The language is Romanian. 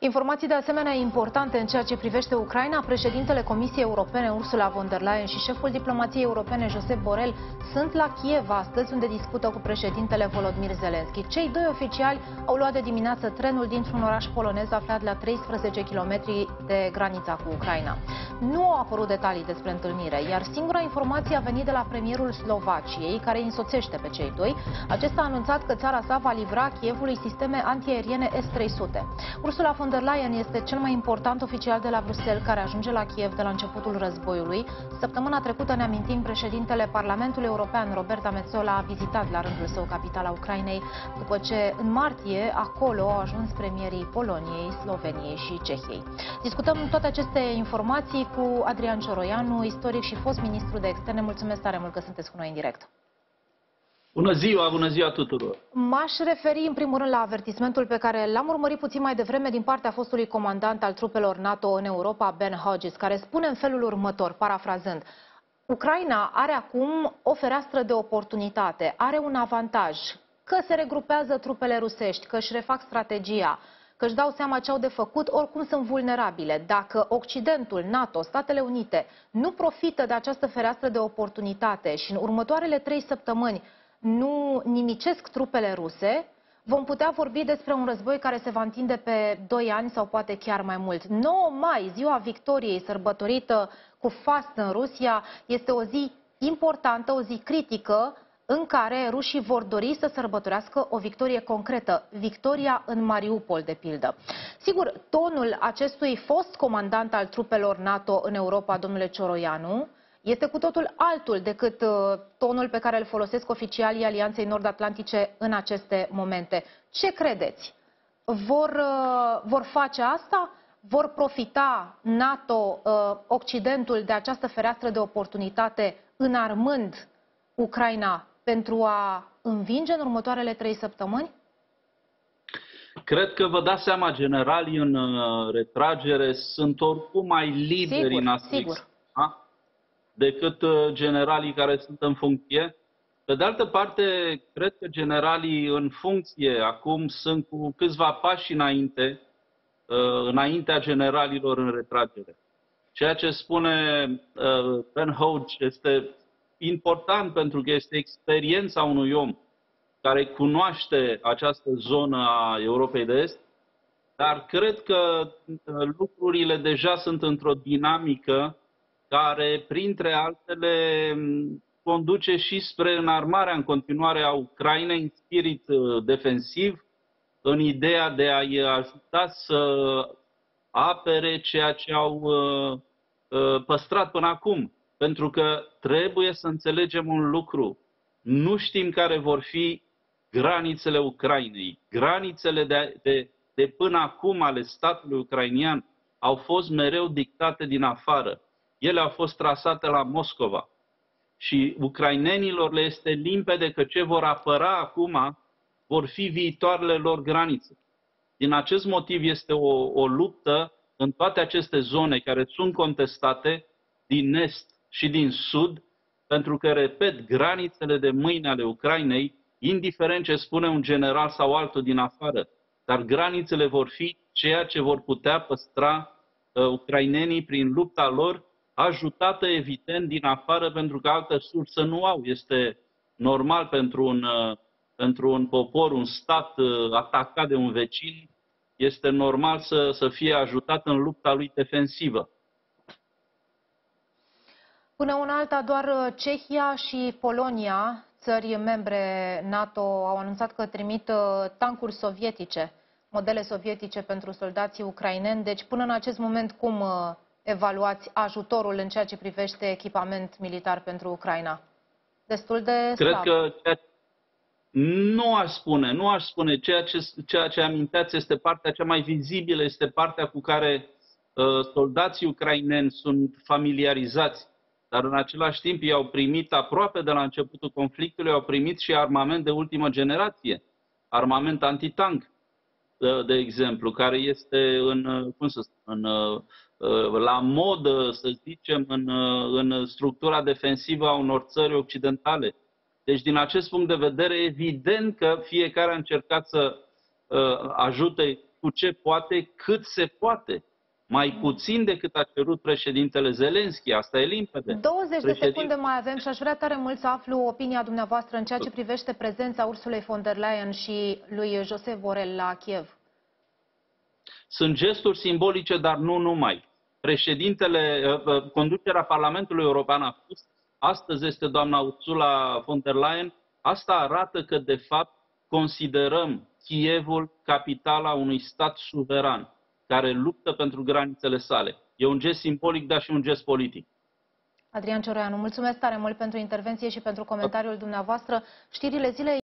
Informații de asemenea importante în ceea ce privește Ucraina. Președintele Comisiei Europene Ursula von der Leyen și șeful diplomației europene Josep Borrell sunt la Kiev astăzi, unde discută cu președintele Volodymyr Zelensky. Cei doi oficiali au luat de dimineață trenul dintr-un oraș polonez aflat la 13 km de granița cu Ucraina. Nu au apărut detalii despre întâlnire, iar singura informație a venit de la premierul Slovaciei, care îi însoțește pe cei doi. Acesta a anunțat că țara sa va livra Kievului sisteme antiaeriene S-300. Ursula von der Leyen este cel mai important oficial de la Bruxelles care ajunge la Kiev de la începutul războiului. Săptămâna trecută ne amintim președintele Parlamentului European, Roberta Metsola, a vizitat la rândul său capitala Ucrainei, după ce în martie acolo au ajuns premierii Poloniei, Sloveniei și Cehiei. Discutăm toate aceste informații cu Adrian Cioroianu, istoric și fost ministru de externe. Mulțumesc tare mult că sunteți cu noi în direct. Bună ziua, bună ziua tuturor! M-aș referi în primul rând la avertismentul pe care l-am urmărit puțin mai devreme din partea fostului comandant al trupelor NATO în Europa, Ben Hodges, care spune în felul următor, parafrazând, Ucraina are acum o fereastră de oportunitate, are un avantaj, că se regrupează trupele rusești, că își refac strategia, că își dau seama ce au de făcut, oricum sunt vulnerabile. Dacă Occidentul, NATO, Statele Unite nu profită de această fereastră de oportunitate și în următoarele trei săptămâni nu nimicesc trupele ruse, vom putea vorbi despre un război care se va întinde pe 2 ani sau poate chiar mai mult. 9 mai, ziua victoriei sărbătorită cu fast în Rusia, este o zi importantă, o zi critică în care rușii vor dori să sărbătorească o victorie concretă, victoria în Mariupol, de pildă. Sigur, tonul acestui fost comandant al trupelor NATO în Europa, domnule Cioroianu, este cu totul altul decât uh, tonul pe care îl folosesc oficialii Alianței Nord-Atlantice în aceste momente. Ce credeți? Vor, uh, vor face asta? Vor profita NATO, uh, Occidentul, de această fereastră de oportunitate, înarmând Ucraina pentru a învinge în următoarele trei săptămâni? Cred că vă dați seama, generalii în retragere sunt oricum mai liberi sigur, în a sigur decât uh, generalii care sunt în funcție. Pe de altă parte, cred că generalii în funcție acum sunt cu câțiva pași înainte, uh, înaintea generalilor în retragere. Ceea ce spune uh, Ben Hodge este important pentru că este experiența unui om care cunoaște această zonă a Europei de Est, dar cred că lucrurile deja sunt într-o dinamică care, printre altele, conduce și spre înarmarea în continuare a Ucrainei în spirit uh, defensiv, în ideea de a-i ajuta să apere ceea ce au uh, uh, păstrat până acum. Pentru că trebuie să înțelegem un lucru. Nu știm care vor fi granițele Ucrainei. Granițele de, de, de până acum ale statului ucrainian au fost mereu dictate din afară ele au fost trasate la Moscova. Și ucrainenilor le este limpede că ce vor apăra acum vor fi viitoarele lor granițe. Din acest motiv este o, o luptă în toate aceste zone care sunt contestate din est și din sud, pentru că, repet, granițele de mâine ale Ucrainei, indiferent ce spune un general sau altul din afară, dar granițele vor fi ceea ce vor putea păstra uh, ucrainenii prin lupta lor ajutată evident din afară pentru că altă sursă nu au. Este normal pentru un, uh, pentru un popor, un stat uh, atacat de un vecin, este normal să, să fie ajutat în lupta lui defensivă. Până una alta, doar uh, Cehia și Polonia, țări membre NATO, au anunțat că trimit tancuri sovietice, modele sovietice pentru soldații ucraineni. Deci, până în acest moment, cum evaluați ajutorul în ceea ce privește echipament militar pentru Ucraina? Destul de Cred slab. că ceea... nu aș spune, nu aș spune. Ceea ce, ceea ce aminteați este partea cea mai vizibilă, este partea cu care uh, soldații ucraineni sunt familiarizați, dar în același timp i-au primit aproape de la începutul conflictului, au primit și armament de ultimă generație, armament antitank, de, de exemplu, care este în, uh, cum să spun, în uh, Uh, la modă, să zicem, în, uh, în structura defensivă a unor țări occidentale. Deci, din acest punct de vedere, evident că fiecare a încercat să uh, ajute cu ce poate, cât se poate. Mai puțin decât a cerut președintele Zelenski, asta e limpede. 20 de Președin- secunde mai avem și aș vrea tare mult să aflu opinia dumneavoastră în ceea ce privește prezența Ursulei von der Leyen și lui Josep Borrell la Kiev. Sunt gesturi simbolice, dar nu numai. Președintele, uh, uh, conducerea Parlamentului European a spus, astăzi este doamna Ursula von der Leyen, asta arată că, de fapt, considerăm Kievul capitala unui stat suveran, care luptă pentru granițele sale. E un gest simbolic, dar și un gest politic. Adrian Cioroianu, mulțumesc tare mult pentru intervenție și pentru comentariul dumneavoastră. Știrile zilei